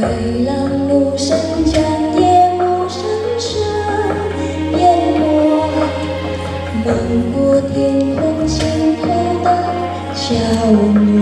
海浪无声将夜幕深深淹没漫过天空尽头的角落